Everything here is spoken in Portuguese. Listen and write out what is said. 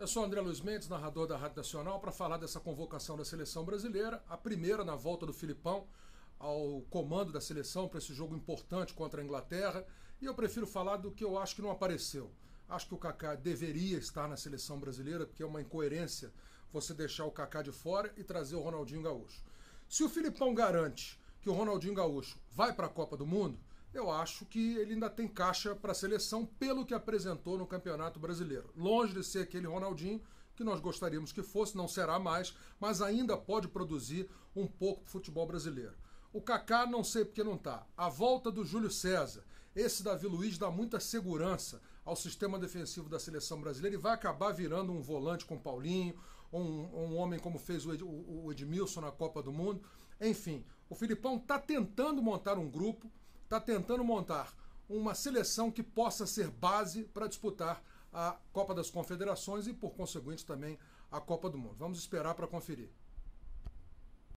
Eu sou André Luiz Mendes, narrador da Rádio Nacional, para falar dessa convocação da seleção brasileira, a primeira na volta do Filipão ao comando da seleção para esse jogo importante contra a Inglaterra. E eu prefiro falar do que eu acho que não apareceu. Acho que o Kaká deveria estar na seleção brasileira, porque é uma incoerência você deixar o Kaká de fora e trazer o Ronaldinho Gaúcho. Se o Filipão garante que o Ronaldinho Gaúcho vai para a Copa do Mundo, eu acho que ele ainda tem caixa para a seleção pelo que apresentou no Campeonato Brasileiro. Longe de ser aquele Ronaldinho que nós gostaríamos que fosse, não será mais, mas ainda pode produzir um pouco para o futebol brasileiro. O Kaká não sei porque não está. A volta do Júlio César. Esse Davi Luiz dá muita segurança ao sistema defensivo da seleção brasileira e vai acabar virando um volante com Paulinho, um, um homem como fez o, Ed, o Edmilson na Copa do Mundo. Enfim, o Filipão está tentando montar um grupo está tentando montar uma seleção que possa ser base para disputar a Copa das Confederações e, por conseguinte, também a Copa do Mundo. Vamos esperar para conferir.